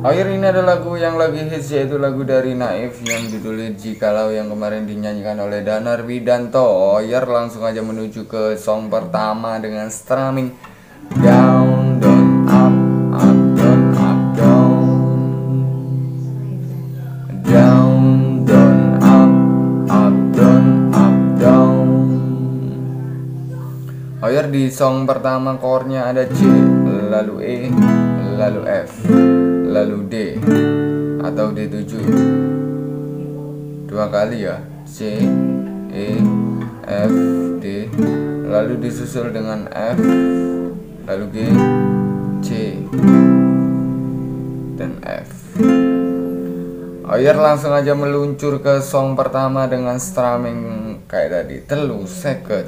lagu yang lagi hits yaitu lagu dari Naif yang judulnya Jikalau yang kemarin dinyanyikan oleh Danar Widanto. Oyer langsung aja menuju ke song pertama dengan strumming. Down, down, up, up, down, up, down. Down, down, up, up, down, up, down. Oyer di song pertama chordnya ada C, lalu E, lalu F lalu D atau D7 dua kali ya? C E F D. Lalu disusul dengan F lalu G C dan F. Oyer langsung aja meluncur ke song pertama dengan strumming kayak tadi. Telu second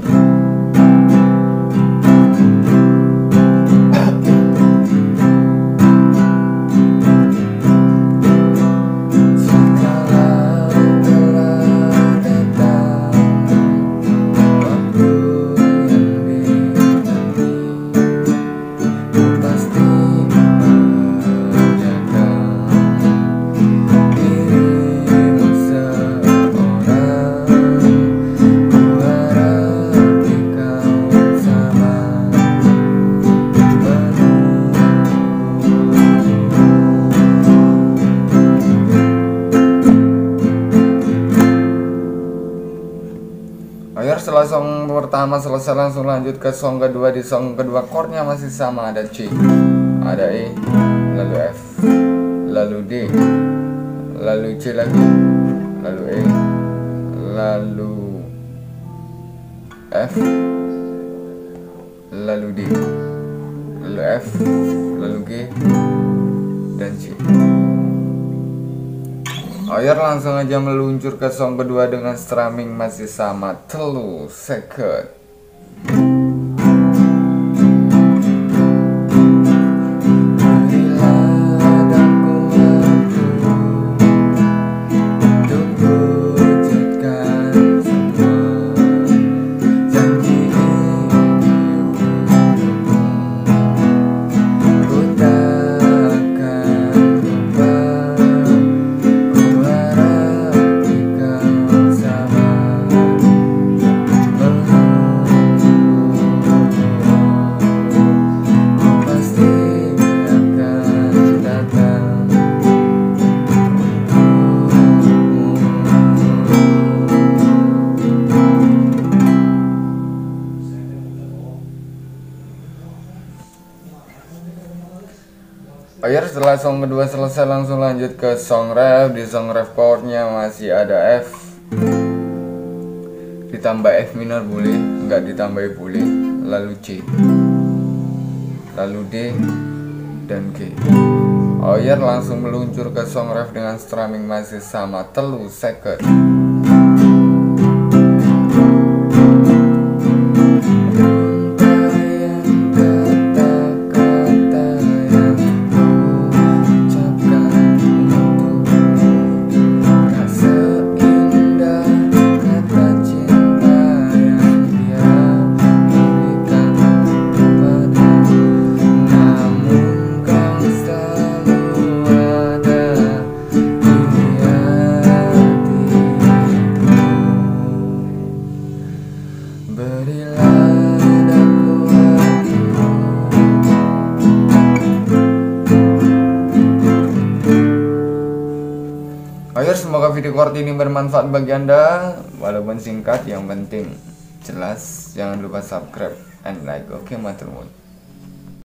setelah song pertama selesai langsung lanjut ke song kedua. Di song kedua chordnya masih sama. Ada C ada E lalu F lalu D lalu C lagi lalu E lalu F lalu D lalu F lalu G dan C Oyer langsung aja meluncur ke song kedua dengan strumming masih sama telu second. Akhir setelah song kedua selesai langsung lanjut ke song ref Di song ref chordnya masih ada F. Ditambah F minor boleh, nggak ditambah boleh. Lalu C. Lalu D dan G. Oyer langsung meluncur ke song ref dengan strumming masih sama. Telu second semoga video kort ini bermanfaat bagi anda. Walaupun singkat yang penting jelas. Jangan lupa subscribe and like. Oke matur